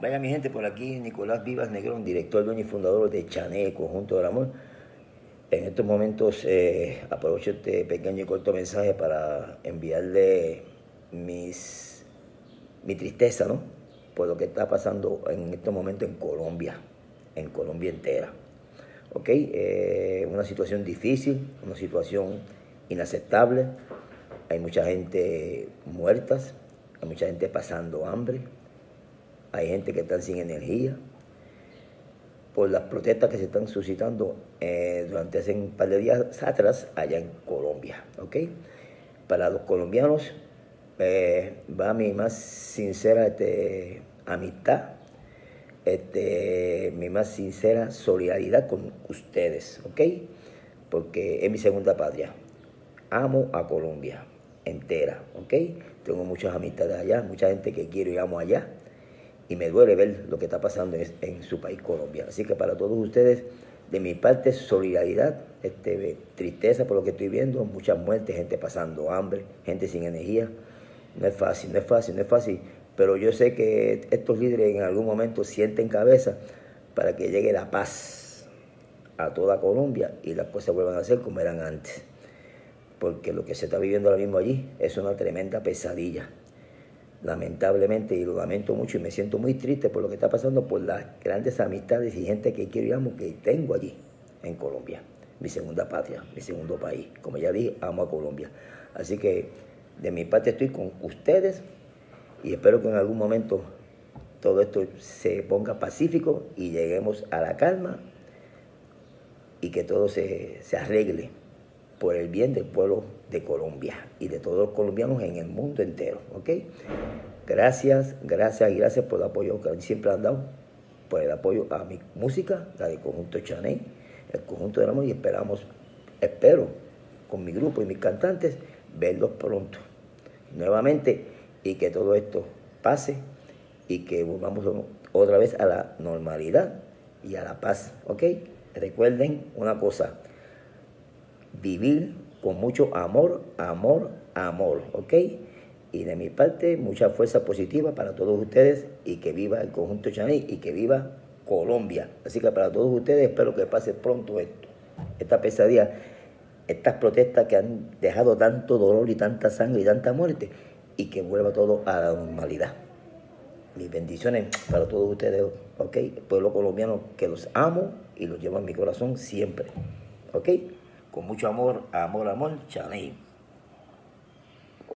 Vaya mi gente, por aquí Nicolás Vivas Negrón, director, dueño y fundador de Chané, Conjunto del Amor. En estos momentos eh, aprovecho este pequeño y corto mensaje para enviarle mis, mi tristeza, ¿no? Por lo que está pasando en estos momentos en Colombia, en Colombia entera. ¿Ok? Eh, una situación difícil, una situación inaceptable. Hay mucha gente muertas, hay mucha gente pasando hambre, hay gente que está sin energía, por las protestas que se están suscitando eh, durante hace un par de días atrás allá en Colombia. ¿ok? Para los colombianos eh, va mi más sincera este, amistad, este, mi más sincera solidaridad con ustedes, ¿ok? Porque es mi segunda patria. Amo a Colombia entera, ¿ok? Tengo muchas amistades allá, mucha gente que quiero y amo allá y me duele ver lo que está pasando en, su país, Colombia. Así que para todos ustedes, de mi parte, solidaridad, este, tristeza por lo que estoy viendo, muchas muertes, gente pasando hambre, gente sin energía. No es fácil, no es fácil, no es fácil, pero yo sé que estos líderes en algún momento sienten cabeza para que llegue la paz a toda Colombia y las cosas vuelvan a ser como eran antes. Porque lo que se está viviendo ahora mismo allí es una tremenda pesadilla lamentablemente, y lo lamento mucho y me siento muy triste por lo que está pasando, por las grandes amistades y gente que quiero y amo que tengo allí, en Colombia, mi segunda patria, mi segundo país. Como ya dije, amo a Colombia. Así que de mi parte estoy con ustedes y espero que en algún momento todo esto se ponga pacífico y lleguemos a la calma y que todo se, se arregle por el bien del pueblo de Colombia y de todos los colombianos en el mundo entero. ¿ok? Gracias, gracias y gracias por el apoyo que siempre han dado, por el apoyo a mi música, la de Conjunto Chanel, el Conjunto del Amor y esperamos, espero, con mi grupo y mis cantantes, verlos pronto, nuevamente, y que todo esto pase y que volvamos otra vez a la normalidad y a la paz, ¿ok? Recuerden una cosa, vivir con mucho amor, amor, amor, ¿ok? Y de mi parte, mucha fuerza positiva para todos ustedes y que viva el conjunto Chaní y que viva Colombia. Así que para todos ustedes espero que pase pronto esto, esta pesadilla, estas protestas que han dejado tanto dolor y tanta sangre y tanta muerte y que vuelva todo a la normalidad. Mis bendiciones para todos ustedes, ¿ok? Pueblo colombiano que los amo y los llevo en mi corazón siempre, ¿ok? Con mucho amor, amor, amor, Chanel.